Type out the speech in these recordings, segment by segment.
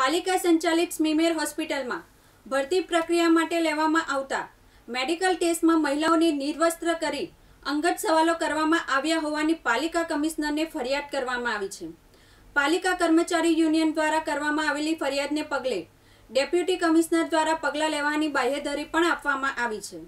પાલિકા સંચાલિત સ્મીમેર હોસ્પિટલમાં ભરતી પ્રક્રિયા માટે લેવામાં આવતા મેડિકલ ટેસ્ટમાં મહિલાઓને નિર્વસ્ત્ર કરી અંગત સવાલો કરવામાં આવ્યા હોવાની પાલિકા કમિશનરને ફરિયાદ કરવામાં આવી છે. પાલિકા કર્મચારી યુનિયન દ્વારા કરવામાં આવેલી ફરિયાદને પગલે ડેપ્યુટી કમિશનર દ્વારા પગલાં લેવાની બાહેધરી પણ આપવામાં આવી છે.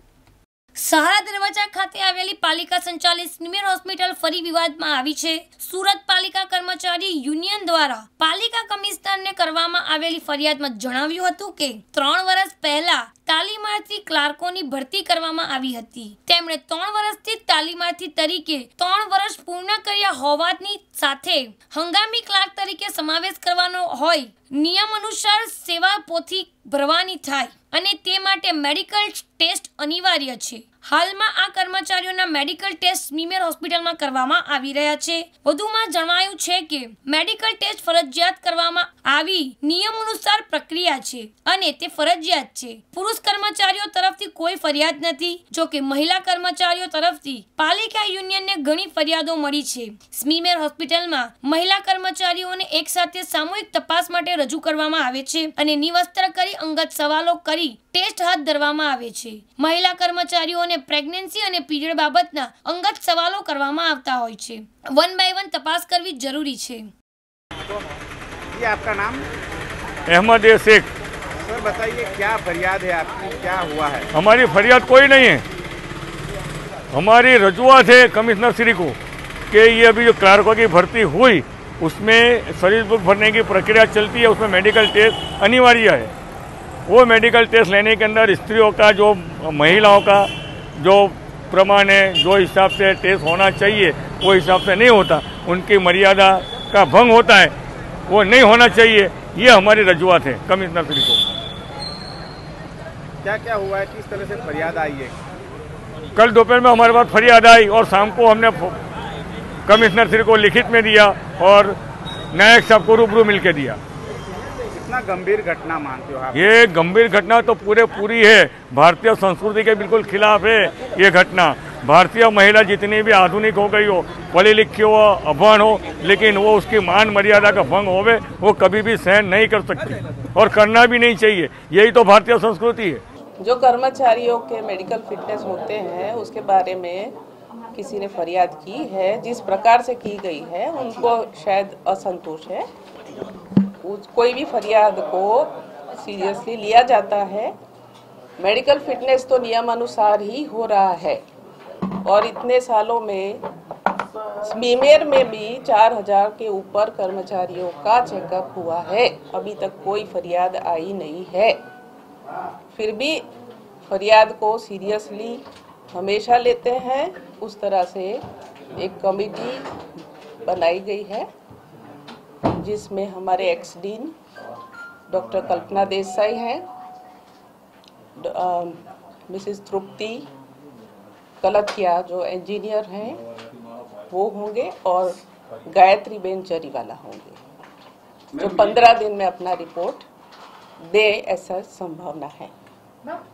સહારા દરવાજા ખાતે આવેલી પાલિકા સંચાલિત સ્મીમેર હોસ્પિટલ ફરી વિવાદમાં આવી છે. સુરત પાલિકા કર્મચારી યુનિયન દ્વારા પાલિકા કમિશનરને કરવામાં આવેલી ફરિયાદમાં જણાવ્યું હતું કે, ત્રણ વર્ષ પહેલા તાલીમાર્થી ક્લાર્કોની ભરતી કરવામાં આવી હતી. તેમણે ત્રણ વર્ષથી તાલીમાર્થી તરીકે ત્રણ વર્ષ પૂર્ણ કર્યા હોવાની સાથે હંગામી ક્લાર્ક તરીકે સમાવેશ કરવાનો હોય, નિયમ અનુસાર સેવા પોથી ભરવાની થાય અને તે માટે મેડિકલ ટેસ્ટ અનિવાર્ય છે. હાલમાં આ કર્મચારીઓના મેડિકલ ટેસ્ટ સ્મીમેર હોસ્પિટલમાં કરવામાં આવી રહ્યા છે. વધુમાં જણાયું છે કે, મેડિકલ ટેસ્ટ ફરજિયાત કરવામાં આવી નિયમ અનુસાર પ્રક્રિયા છે અને તે ફરજિયાત છે. પુરુષ કર્મચારીઓ તરફથી કોઈ ફરિયાદ નથી. જો કે મહિલા કર્મચારીઓ તરફથી પાલિકા યુનિયનને ઘણી ફરિયાદો મળી છે. સ્મીમેર હોસ્પિટલમાં મહિલા કર્મચારીઓને એકસાથે સામૂહિક તપાસ માટે રજૂ કરવામાં આવે છે અને નિવસ્ત્ર કરી અંગત સવાલો કરી ટેસ્ટ હાથ ધરવામાં આવે છે. મહિલા કર્મચારીઓને પ્રેગ્નન્સી અને પીરિયડ બાબતના અંગત સવાલો કરવામાં આવતા હોય છે વન બાય વન તપાસ કરવી જરૂરી છે ये आपका नाम अहमद ए शेख सर बताइए क्या फरियाद है आपकी क्या हुआ है हमारी फरियाद कोई नहीं है हमारी रजूआत है कमिश्नर श्री को कि ये अभी जो क्लार्कों की भर्ती हुई उसमें सर्विस बुक भरने की प्रक्रिया चलती है उसमें मेडिकल टेस्ट अनिवार्य है वो मेडिकल टेस्ट लेने के अंदर स्त्रियों का जो महिलाओं का जो प्रमाण है जो हिसाब से टेस्ट होना चाहिए वो हिसाब से नहीं होता। उनकी मर्यादा का भंग होता है वो नहीं होना चाहिए। ये हमारी रजुआत है। कमिश्नर श्री को। क्या क्या हुआ है? किस तरह से फरियाद आई है? कल दोपहर में हमारे पास फरियाद आई और शाम को हमने कमिश्नर श्री को लिखित में दिया और नायक साहब को रूबरू मिल के दिया। कितना गंभीर घटना मानते हो आप? ये गंभीर घटना तो पूरे पूरी है। भारतीय संस्कृति के बिल्कुल खिलाफ है ये घटना। भारतीय महिला जितनी भी आधुनिक हो गई हो पढ़ी लिखी हो अभन हो लेकिन वो उसकी मान मर्यादा का भंग होवे वो कभी भी सहन नहीं कर सकती। और करना भी नहीं चाहिए। यही तो भारतीय संस्कृति है। जो कर्मचारियों के मेडिकल फिटनेस होते हैं उसके बारे में किसी ने फरियाद की है जिस प्रकार से की गई है उनको शायद असंतोष है। कोई भी फरियाद को सीरियसली लिया जाता है। मेडिकल फिटनेस तो नियम अनुसार ही हो रहा है। और इतने सालों में बीमेर में भी चार हज़ार के ऊपर कर्मचारियों का चेकअप हुआ है। अभी तक कोई फरियाद आई नहीं है। फिर भी फरियाद को सीरियसली हमेशा लेते हैं। उस तरह से एक कमेटी बनाई गई है। जिसमें हमारे ex dean doctor Kalpana Desai हैं मिसेस तृप्ति कलतिया जो इंजीनियर हैं वो होंगे और गायत्री बेन चरीवाला होंगे। जो पंद्रह दिन में अपना रिपोर्ट दे ऐसा संभावना है।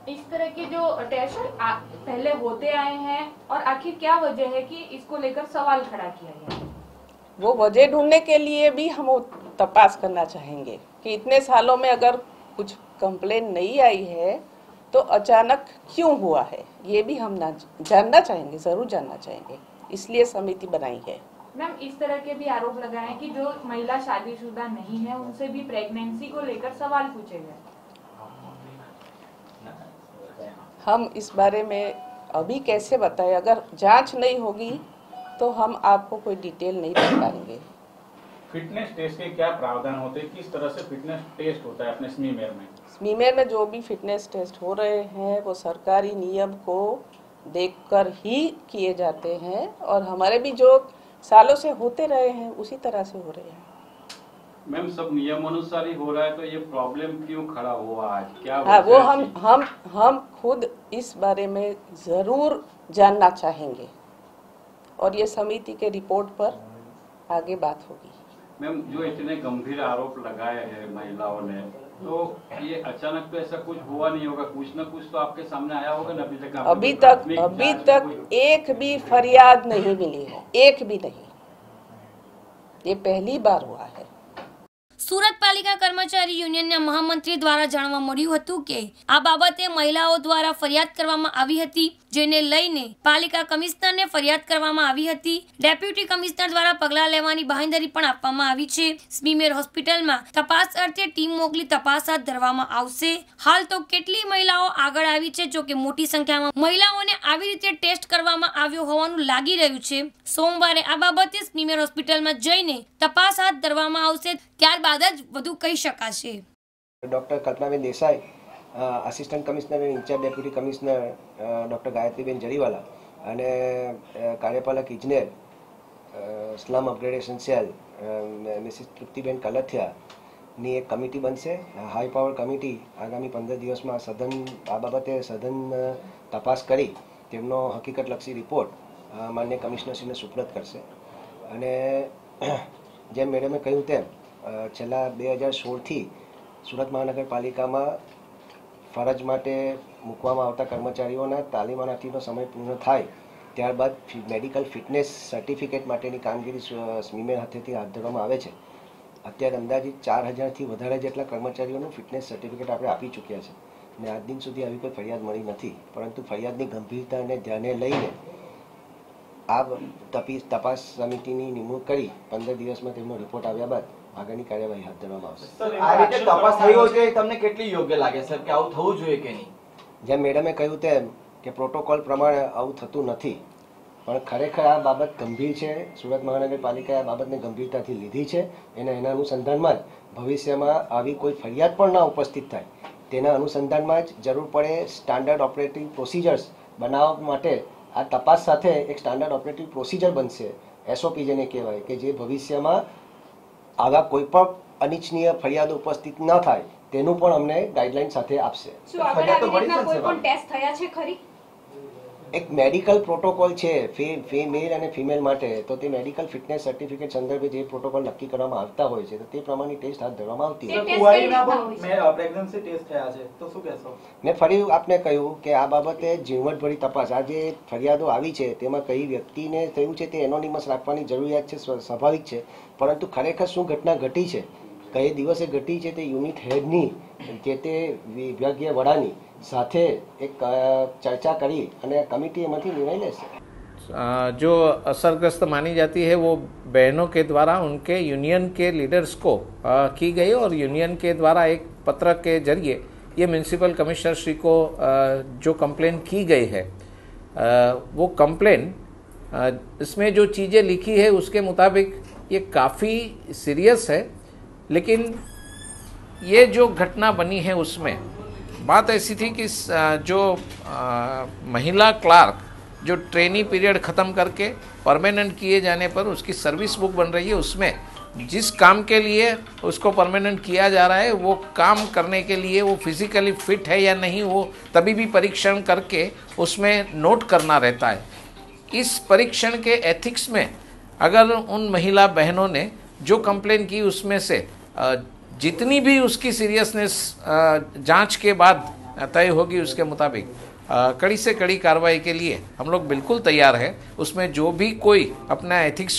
इस तरह के जो टेस्ट पहले होते आए हैं और आखिर क्या वजह है कि इसको लेकर सवाल खड़ा किया गया? वो वजह ढूँढने के लिए भी हम तपास करना चाहेंगे कि इतने सालों में अगर कुछ कंप्लेन नहीं आई है तो अचानक क्यों हुआ है? ये भी हम ना जानना चाहेंगे ज़रूर जानना चाहेंगे। इसलिए समिति बनाई है। मैम इस तरह के भी आरोप लगाए कि जो महिला शादीशुदा नहीं है उनसे भी प्रेगनेंसी को लेकर सवाल पूछे गए। हम इस बारे में अभी कैसे बताएँ? अगर जाँच नहीं होगी तो हम आपको कोई डिटेल नहीं दे पाएँगे। फिटनेस टेस्ट के क्या प्रावधान होते? हैं किस तरह से फिटनेस टेस्ट होता है अपने स्मीमेर में? स्मीमेर में जो भी फिटनेस टेस्ट हो रहे हैं वो सरकारी नियम को देखकर ही किए जाते हैं और हमारे भी जो सालों से होते रहे हैं उसी तरह से हो रहे हैं। मैम सब नियम अनुसार ही हो रहा है तो ये प्रॉब्लम क्यों खड़ा हुआ आज? क्या हाँ वो हम हम हम खुद इस बारे में ज़रूर जानना चाहेंगे। और ये समिति के रिपोर्ट पर आगे बात होगी। मैम जो इतने गंभीर आरोप लगाए हैं महिलाओं ने तो ये अचानक तो ऐसा कुछ हुआ नहीं होगा? कुछ ना कुछ तो आपके सामने आया होगा ना अभी तक अभी तक अभी तक एक भी फरियाद नहीं मिली है एक भी नहीं। ये पहली बार हुआ है। સુરત પાલિકા કર્મચારી યુનિયનના મહામંત્રી દ્વારા જાણવા મળ્યું હતું કે આ બાબતે મહિલાઓ દ્વારા ફરિયાદ કરવામાં આવી હતી, જેને લઈને પાલિકા કમિશનરને ફરિયાદ કરવામાં આવી હતી. ડેપ્યુટી કમિશનર દ્વારા પગલાં લેવાની બાંહેધરી પણ આપવામાં આવી છે. સ્મીમેર હોસ્પિટલમાં તપાસ અર્થે ટીમ મોકલી તપાસ હાથ ધરવામાં આવશે. હાલ તો કેટલી મહિલાઓ આગળ આવી છે, જોકે મોટી સંખ્યામાં મહિલાઓને આવી રીતે ટેસ્ટ કરવામાં આવ્યો હોવાનું લાગી રહ્યું છે. સોમવારે આ બાબતે સ્મીમેર હોસ્પિટલમાં જઈને તપાસ હાથ ધરવામાં આવશે. ત્યારબાદ જ વધુ કહી શકાશે. ડૉક્ટર કલ્પનાબેન દેસાઈ આસિસ્ટન્ટ કમિશનર અને ઇન્ચાર્જ ડેપ્યુટી કમિશનર ડૉક્ટર ગાયત્રીબેન જરીવાલા અને કાર્યપાલક ઇજનેર સ્લમ અપગ્રેડેશન સેલ મિસિસ તૃપ્તિબેન કલથિયાની એક કમિટી બનશે. હાઈ પાવર કમિટી આગામી પંદર દિવસમાં સઘન આ બાબતે સઘન તપાસ કરી તેમનો હકીકતલક્ષી રિપોર્ટ માન્ય કમિશનરશ્રીને સુપ્રત કરશે. અને જેમ મેડમે કહ્યું તેમ છેલ્લા બે હજાર સોળથી સુરત મહાનગરપાલિકામાં ફરજ માટે મૂકવામાં આવતા કર્મચારીઓના તાલીમાર્થીનો સમય પૂર્ણ થાય, ત્યારબાદ મેડિકલ ફિટનેસ સર્ટિફિકેટ માટેની કામગીરી સ્મીમેર હાથેથી હાથ ધરવામાં આવે છે. અત્યારે અંદાજિત ચાર હજારથી વધારે જેટલા કર્મચારીઓનું ફિટનેસ સર્ટિફિકેટ આપણે આપી ચૂક્યા છે અને આજ દિન સુધી આવી કોઈ ફરિયાદ મળી નથી, પરંતુ ફરિયાદની ગંભીરતાને ધ્યાને લઈને આ તપી, તપાસ સમિતિની નિમણૂક કરી પંદર દિવસમાં તેમનો રિપોર્ટ આવ્યા બાદ આગળની કાર્યવાહી હાથ ધરવામાં આવશે. આ રીતે તપાસ થઈ હોય છે. તમને કેટલી યોગ્ય લાગે સર કે આવું થવું જોઈએ કે નહીં? જેમ મેડમે કહ્યું તેમ કે પ્રોટોકોલ પ્રમાણે આવું થતું નથી પણ ખરેખર આ બાબત ગંભીર છે. સુરત મહાનગરપાલિકાએ આ બાબતને ગંભીરતાથી લીધી છે. અને એના અનુસંધાનમાં જ ભવિષ્યમાં આવી કોઈ ફરિયાદ પણ ના ઉપસ્થિત થાય. તેના અનુસંધાનમાં જ જરૂર પડે સ્ટાન્ડર્ડ ઓપરેટિંગ પ્રોસિજર્સ બનાવવા માટે આ તપાસ સાથે એક સ્ટાન્ડર્ડ ઓપરેટિંગ પ્રોસિજર બનશે. એસઓપી જેને કહેવાય કે જે ભવિષ્યમાં આવા કોઈ પણ અનિચ્છનીય ફરિયાદો ઉપસ્થિત ન થાય તેનું પણ અમને ગાઈડલાઈન સાથે આપશે. શું આગળ ફરિયાદ આવી મળી રીતના જશે કોઈ પણ ટેસ્ટ થયા છે ખરી? એક મેડિકલ પ્રોટોકોલ છે ફે મેલ અને ફિમેલ માટે તો તે મેડિકલ ફિટનેસ સર્ટિફિકેટ સંદર્ભે જે પ્રોટોકોલ નક્કી કરવામાં આવતા હોય છે તો તે પ્રમાણે ટેસ્ટ હાથ ધરવામાં આવતી છે? પ્રેગ્નન્સી ટેસ્ટ થયા છે તો શું કહેશો? મેં ફરી આપને કહ્યું કે આ બાબતે ઝીણવટભરી તપાસ આ જે ફરિયાદો આવી છે તેમાં કઈ વ્યક્તિને થયું છે તે એનોનિમસ રાખવાની જરૂરિયાત છે સ્વ- સ્વાભાવિક છે પરંતુ ખરેખર શું ઘટના ઘટી છે? કઈ દિવસે ઘટી છે તે યુનિટ હેડની જે તે વિભાગીય વડાની? સાથે એક અ, ચર્ચા કરી અને કમિટી એમાંથી નિર્ણય લેશે अ, जो असरग्रस्त मानी जाती है वो बहनों के द्वारा उनके यूनियन के लीडर्स को अ, की गई और यूनियन के द्वारा एक पत्र के जरिए ये म्यूनसिपल कमिश्नर श्री को अ, जो कंप्लेन की गई है अ, वो कंप्लेन अ, इसमें जो चीज़ें लिखी है उसके मुताबिक ये काफ़ी सीरियस है लेकिन ये जो घटना बनी है उसमें बात ऐसी थी कि जो महिला क्लार्क जो ट्रेनी पीरियड ख़त्म करके परमानेंट किए जाने पर उसकी सर्विस बुक बन रही है, उसमें जिस काम के लिए उसको परमानेंट किया जा रहा है, वो काम करने के लिए वो फिजिकली फिट है या नहीं, वो तभी भी परीक्षण करके उसमें नोट करना रहता है। इस परीक्षण के एथिक्स में अगर उन महिला बहनों ने जो कंप्लेन की उसमें से जितनी भी उसकी सीरियसनेस जांच के बाद तय होगी उसके मुताबिक अ, कड़ी से कड़ी कार्रवाई के लिए हम लोग बिल्कुल तैयार हैं उसमें जो भी कोई अपना एथिक्स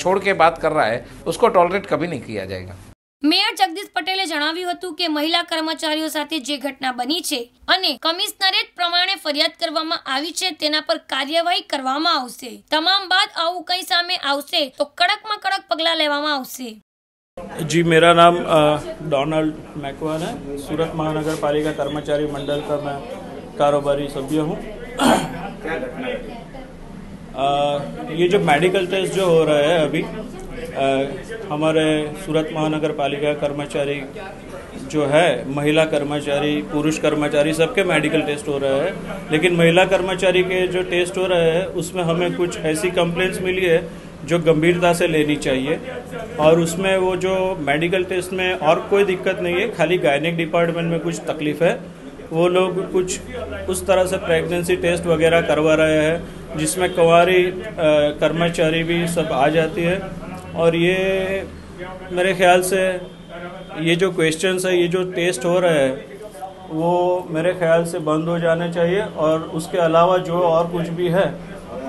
छोड़ के बात कर रहा है उसको टॉलरेट कभी नहीं किया जाएगा મેયર જગદીશ પટેલે જણાવ્યું હતું કે મહિલા કર્મચારીઓ સાથે જે ઘટના બની છે અને કમિશનરેટ પ્રમાણે ફરિયાદ કરવામાં આવી છે તેના પર કાર્યવાહી કરવામાં આવશે તમામ બાદ આવું કંઈ સામે આવશે તો કડકમાં કડક પગલાં લેવામાં આવશે जी मेरा नाम डोनाल्ड मैकवान है। सूरत महानगर पालिका कर्मचारी मंडल का मैं कारोबारी सभ्य हूँ। ये जो मेडिकल टेस्ट जो हो रहा है अभी अ, हमारे सूरत महानगर पालिका कर्मचारी जो है महिला कर्मचारी पुरुष कर्मचारी सबके मेडिकल टेस्ट हो रहे हैं। लेकिन महिला कर्मचारी के जो टेस्ट हो रहे हैं उसमें हमें कुछ ऐसी कंप्लेंट्स मिली है जो गंभीरता से लेनी चाहिए और उसमें वो जो मेडिकल टेस्ट में और कोई दिक्कत नहीं है, खाली गायनिक डिपार्टमेंट में कुछ तकलीफ़ है। वो लोग कुछ उस तरह से प्रेगनेंसी टेस्ट वगैरह करवा रहे हैं, जिसमें कुंवारी कर्मचारी भी सब आ जाती है। और ये मेरे ख्याल से ये जो क्वेश्चंस है, ये जो टेस्ट हो रहे हैं, वो मेरे ख्याल से बंद हो जाने चाहिए। और उसके अलावा जो और कुछ भी है,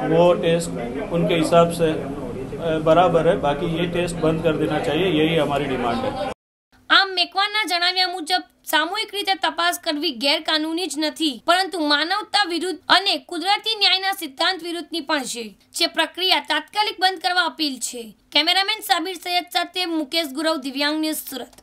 वो टेस्ट उनके हिसाब से बराबर है बाकी ये टेस्ट बंद कर देना चाहिए यही हमारी डिमांड है કમિશનરના જણાવ્યા મુજબ સામૂહિક રીતે તપાસ કરવી ગેરકાનૂની જ નથી પરંતુ માનવતા વિરુદ્ધ અને કુદરતી ન્યાયના સિદ્ધાંત વિરુદ્ધની પણ છે જે પ્રક્રિયા તાત્કાલિક બંધ કરવા અપીલ છે કેમેરામેન સાબિર સૈયદ સાથે મુકેશ ગુરવ દિવ્યાંગ ન્યૂઝ સુરત